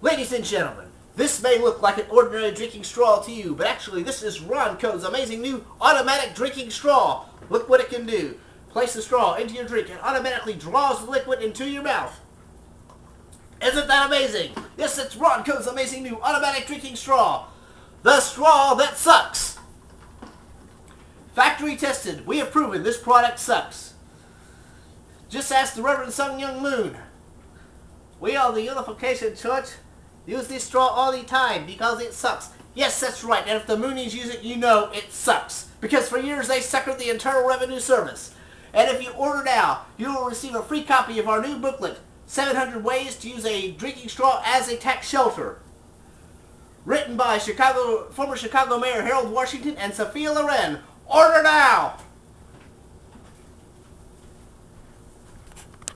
Ladies and gentlemen, this may look like an ordinary drinking straw to you, but actually this is Ronco's amazing new automatic drinking straw. Look what it can do. Place the straw into your drink and automatically draws the liquid into your mouth. Isn't that amazing? Yes, it's Ronco's amazing new automatic drinking straw. The straw that sucks. Factory tested. We have proven this product sucks. Just ask the Reverend Sun Myung Moon. We are the Unification Church. Use this straw all the time because it sucks. Yes, that's right. And if the Moonies use it, you know it sucks. Because for years they suckered the Internal Revenue Service. And if you order now, you will receive a free copy of our new booklet, 700 Ways to Use a Drinking Straw as a Tax Shelter. Written by Chicago, former Chicago Mayor Harold Washington and Sophia Loren. Order now!